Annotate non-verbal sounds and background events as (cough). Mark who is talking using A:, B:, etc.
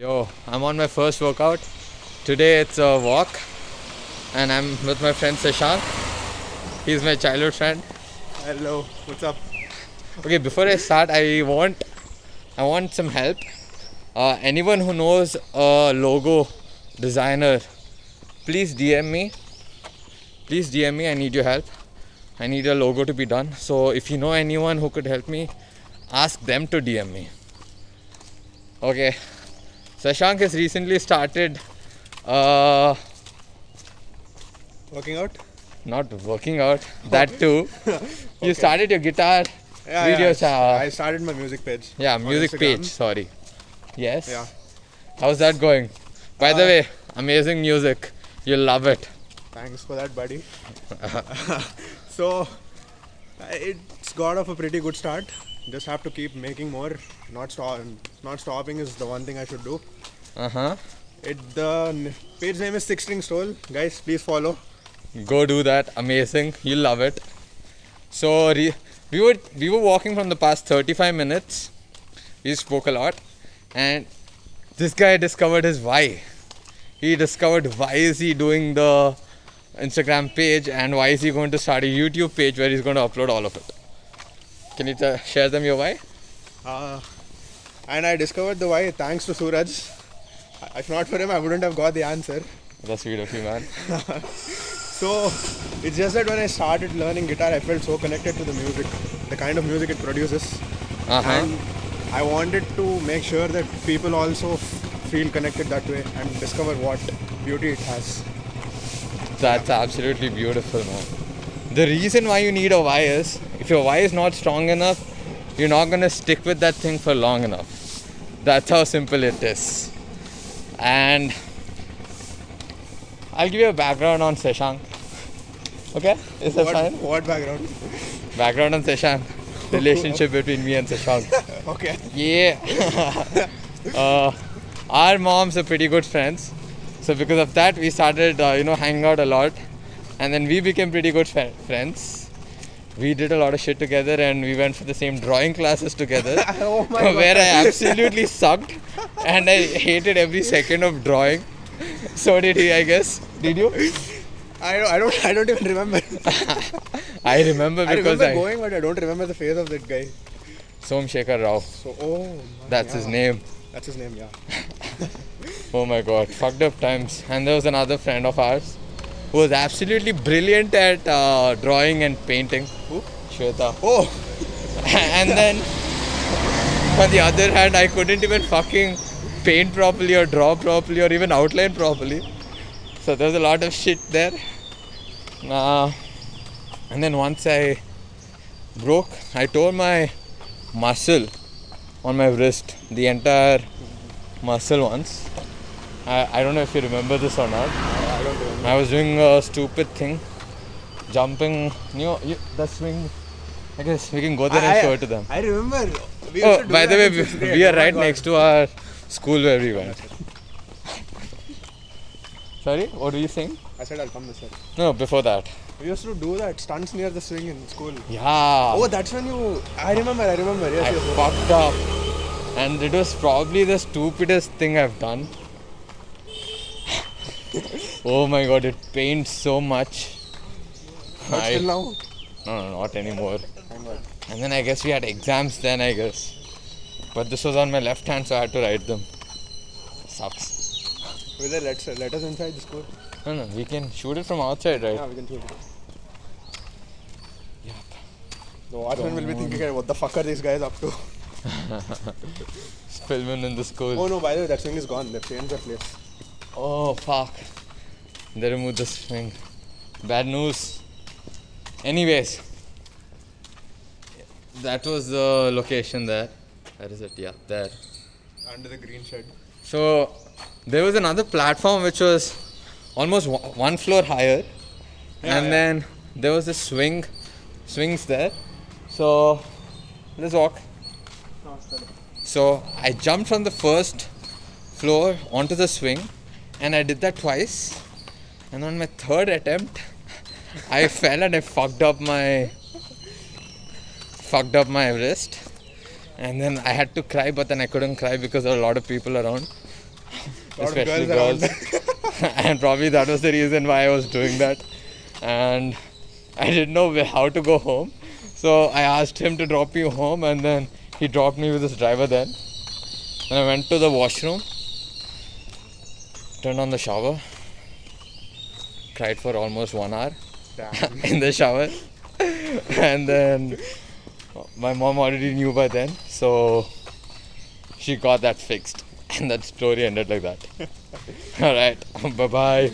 A: Yo, I'm on my first workout. Today it's a walk, and I'm with my friend Sashank. He's my childhood friend.
B: Hello, what's up?
A: Okay, before I start, I want I want some help. Uh, anyone who knows a logo designer, please DM me. Please DM me. I need your help. I need a logo to be done. So if you know anyone who could help me, ask them to DM me. Okay. Sashank has recently started uh,
B: Working out?
A: not working out, that too. (laughs) You started your guitar
B: Yeah,
A: video
B: yeah.
A: cha-
B: I started my music page.
A: Yeah, music page. Sorry. Yes.
B: Yeah.
A: How's that going? By the
B: Uh,
A: way, amazing music. You'll love it.
B: Thanks for that, buddy. (laughs) (laughs) so, it's got off a pretty good start. Just have to keep making more. Not stop. Not stopping is the one thing I should do.
A: Uh huh.
B: It the page name is Six String Soul. Guys, please follow.
A: Go do that. Amazing. You'll love it. So re- we were we were walking from the past 35 minutes. We spoke a lot, and this guy discovered his why. He discovered why is he doing the Instagram page and why is he going to start a YouTube page where he's going to upload all of it. Can you t- share them your why?
B: Uh, and I discovered the why thanks to Suraj. If not for him, I wouldn't have got the answer.
A: That's sweet of you, man. (laughs)
B: So it's just that when I started learning guitar, I felt so connected to the music, the kind of music it produces,
A: Uh huh.
B: and I wanted to make sure that people also feel connected that way and discover what beauty it has.
A: That's absolutely beautiful, man. The reason why you need a why is if your why is not strong enough, you're not gonna stick with that thing for long enough. That's how simple it is. And I'll give you a background on Sashank. Okay? Is that
B: what,
A: fine?
B: what background?
A: Background on Sashank. Relationship between me and Sashank. (laughs)
B: Okay.
A: Yeah. (laughs) uh, our moms are pretty good friends. So because of that, we started, uh, you know, hanging out a lot, and then we became pretty good fri- friends. We did a lot of shit together, and we went for the same drawing classes together, (laughs)
B: Oh my (laughs)
A: where I absolutely sucked, and I hated every second of drawing. So did he, I guess. Did you?
B: I don't, I don't, I don't even remember. (laughs)
A: I remember because I
B: remember
A: I,
B: going, but I don't remember the face of that guy.
A: Som Shekhar Rao.
B: So, oh,
A: That's his name.
B: That's his name, yeah.
A: Oh my god, fucked up times. And there was another friend of ours who was absolutely brilliant at uh, drawing and painting.
B: Who?
A: Shweta.
B: Oh, (laughs)
A: and then on the other hand, I couldn't even fucking paint properly or draw properly or even outline properly. So there was a lot of shit there. Uh, and then once I broke, I tore my muscle on my wrist, the entire muscle once. I, I don't know if you remember this or not.
B: I don't remember.
A: I was doing a stupid thing, jumping. You know, you, the swing. I guess we can go there and
B: I-
A: show it to them.
B: I remember. We
A: Oh, by the way, we, we are
B: Oh
A: right
B: God.
A: next to our school where we went. Sorry, what were you saying?
B: I said I'll come this way.
A: No, before that.
B: We used to do that stunts near the swing in school.
A: Yeah.
B: Oh, that's when you. I remember. I remember. Yes,
A: I
B: yes. yes.
A: fucked up. And it was probably the stupidest thing I've done. Oh my god, it pains so much.
B: But
A: I-
B: still now.
A: no, no, not anymore. And then I guess we had exams then, I guess. But this was on my left hand, so I had to write them. Sucks.
B: Will they let, let us inside the school?
A: No, no, we can shoot it from outside, right?
B: Yeah, we can shoot it.
A: Yep.
B: The watchman will be thinking, what the fuck are these guys up to? (laughs)
A: Filming in the school.
B: Oh no, by the way, that swing is gone. They've changed the place.
A: Oh fuck. They removed the swing. Bad news. Anyways. That was the location there. Where is it? Yeah, there.
B: Under the green shed.
A: So there was another platform which was almost one one floor higher.
B: Yeah,
A: and
B: yeah.
A: then there was a swing swings there. So let's walk. So I jumped from the first floor onto the swing and I did that twice. And on my third attempt, I fell and I fucked up my fucked up my wrist. And then I had to cry, but then I couldn't cry because there were a lot of people around.
B: Lot of
A: especially
B: girls
A: girls. (laughs) and probably that was the reason why I was doing that. And I didn't know how to go home. So I asked him to drop me home and then he dropped me with his driver then. And I went to the washroom, turned on the shower, cried for almost one hour (laughs) in the shower. and then my mom already knew by then, so she got that fixed. And that story ended like that. (laughs) Alright, bye bye.